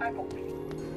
I 公平。